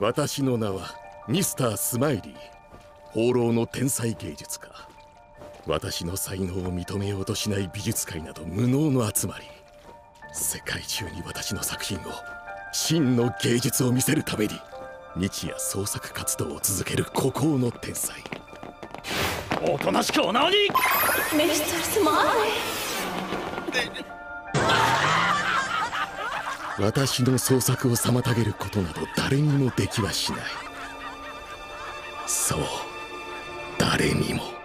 私の名はミスタースマイリー。放浪の天才芸術家。私の才能を認めようとしない美術界など無能の集まり。世界中に私の作品を真の芸術を見せるために日夜創作活動を続ける孤高の天才。おとなしくお縄にミスタースマイ私の創作を妨げることなど誰にもできはしない。そう誰にも。